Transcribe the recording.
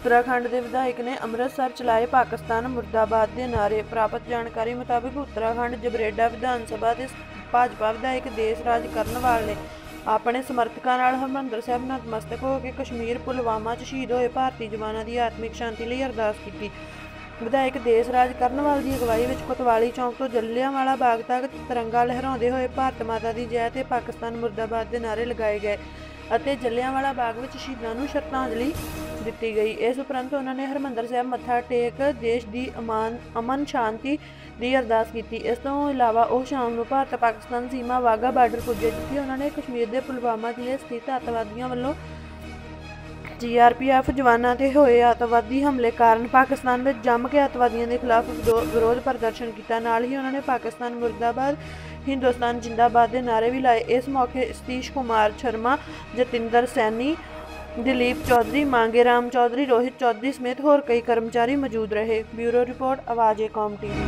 ਉੱਤਰਾਖੰਡ ਦੇ ਵਿਧਾਇਕ ਨੇ ਅੰਮ੍ਰਿਤਸਰ ਚਲਾਏ ਪਾਕਿਸਤਾਨ ਮੁਰਦਾਬਾਦ ਦੇ ਨਾਰੇ ਪ੍ਰਾਪਤ ਜਾਣਕਾਰੀ ਮੁਤਾਬਕ ਉੱਤਰਾਖੰਡ ਜਬਰੇਡਾ ਵਿਧਾਨ ਸਭਾ ਦੇ ਭਾਜਪਾ ਵਿਧਾਇਕ ਦੇਸ਼ ਰਾਜ ਕਰਨਵਾਲ ਨੇ ਆਪਣੇ ਸਮਰਥਕਾਂ ਨਾਲ ਹਰਿਮੰਦਰ ਸਾਹਿਬ ਨਤਮਸਤਕ ਹੋ ਕੇ ਕਸ਼ਮੀਰ ਪੁਲਵਾਮਾ 'ਚ ਸ਼ਹੀਦ ਹੋਏ ਭਾਰਤੀ ਜਵਾਨਾਂ ਦੀ ਆਤਮਿਕ ਸ਼ਾਂਤੀ ਲਈ ਅਰਦਾਸ ਕੀਤੀ। ਵਿਧਾਇਕ ਦੇਸ਼ ਰਾਜ ਕਰਨਵਾਲ ਦੀ ਅਗਵਾਈ ਵਿੱਚ ਕੋਤਵਾਲੀ ਚੌਂਕ ਤੋਂ ਜੱਲਿਆਂਵਾਲਾ ਬਾਗ ਤੱਕ ਤਿਰੰਗਾ ਲਹਿਰਾਉਂਦੇ ਹੋਏ ਭਾਰਤ ਮਾਤਾ ਦੀ ਜੈ ਤੇ ਪਾਕਿਸਤਾਨ ਮੁਰਦਾਬਾਦ ਦੇ ਨਾਅਰੇ ਲਗਾਏ ਗਏ। ਅਤੇ ਜਲਿਆਂਵਾਲਾ ਬਾਗ ਵਿੱਚ ਸ਼ਹੀਦਾਂ ਨੂੰ ਸ਼ਰਧਾਂਜਲੀ ਦਿੱਤੀ ਗਈ। ਇਸ ਉਪਰੰਤ ਉਹਨਾਂ ਨੇ ਹਰਿਮੰਦਰ ਸਾਹਿਬ ਮੱਥਾ ਟੇਕ ਦੇਸ਼ ਦੀ ਅਮਾਨ, ਅਮਨ ਸ਼ਾਂਤੀ ਦੀ ਅਰਦਾਸ ਕੀਤੀ। ਇਸ ਤੋਂ ਇਲਾਵਾ ਉਹ ਸ਼ਾਮ ਨੂੰ ਭਾਰਤ ਪਾਕਿਸਤਾਨ ਸੀਮਾ ਵਾਗਾ ਬਾਰਡਰ ਪੁੱਜੇ, ਜਿੱਥੇ ਉਹਨਾਂ ਨੇ ਕਸ਼ਮੀਰ ਦੇ ਪੁਲਵਾਮਾ ਜ਼ਿਲ੍ਹੇ ਸਥਿਤ ਅੱਤਵਾਦੀਆਂ ਵੱਲੋਂ ਜੀਆਰਪੀਐਫ ਜਵਾਨਾਂ ਤੇ ਹੋਏ ਅੱਤਵਾਦੀ ਹਮਲੇ ਕਾਰਨ ਪਾਕਿਸਤਾਨ ਵਿੱਚ ਜੰਮ ਕੇ ਅੱਤਵਾਦੀਆਂ ਦੇ ਖਿਲਾਫ ਵਿਰੋਧ ਪ੍ਰਦਰਸ਼ਨ ਕੀਤਾ। ਨਾਲ ਹੀ ਉਹਨਾਂ ਨੇ ਪਾਕਿਸਤਾਨ ਮੁਰਦਾਬਾਦ ਹਿੰਦੁਸਤਾਨ ਜਿੰਦਾਬਾਦ ਦੇ ਨਾਅਰੇ ਵੀ ਲਾਏ। ਇਸ ਮੌਕੇ ਸਤੀਸ਼ ਕੁਮਾਰ ਸ਼ਰਮਾ, ਜਤਿੰਦਰ ਸੈਣੀ, ਦਿਲੀਪ ਚੌਧਰੀ, ਮਾਂਗੇ ਰਾਮ ਚੌਧਰੀ, ਰੋਹਿਤ ਚੌਧਰੀ ਸਮੇਤ ਹੋਰ ਕਈ ਕਰਮਚਾਰੀ ਮੌਜੂਦ ਰਹੇ। ਬਿਊਰੋ ਰਿਪੋਰਟ, ਆਵਾਜ਼ ਏ ਕੌਮ ਟੀਵੀ।